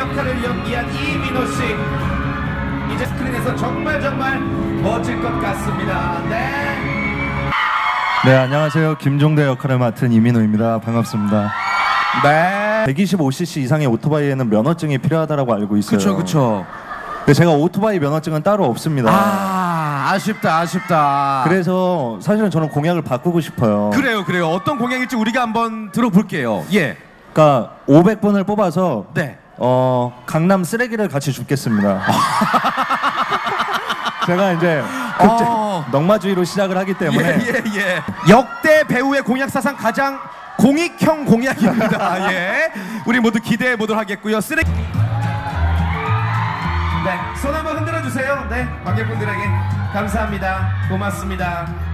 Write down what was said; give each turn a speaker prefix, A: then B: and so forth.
A: 역할을 연기한 이민호 씨. 이제 스크린에서 정말 정말 멋질 것 같습니다. 네.
B: 네, 안녕하세요. 김종대 역할을 맡은 이민호입니다. 반갑습니다.
C: 네.
B: 125cc 이상의 오토바이에는 면허증이 필요하다고 알고 있어요.
C: 그쵸 그쵸.
B: 근데 제가 오토바이 면허증은 따로 없습니다.
C: 아 아쉽다 아쉽다.
B: 그래서 사실은 저는 공약을 바꾸고 싶어요.
C: 그래요 그래요. 어떤 공약일지 우리가 한번 들어볼게요. 예.
B: 그러니까 500분을 뽑아서
C: 네.
B: 어, 강남 쓰레기를 같이 줍겠습니다. 제가 이제 극제
C: 어.
B: 넉마주의로 시작을 하기 때문에
C: 예, 예, 예. 역대 배우의 공약 사상 가장 공익형 공약입니다. 예. 우리 모두 기대해 보도록 하겠고요. 쓰레기
A: 네. 손 한번 흔들어 주세요. 네. 관객분들에게 감사합니다. 고맙습니다.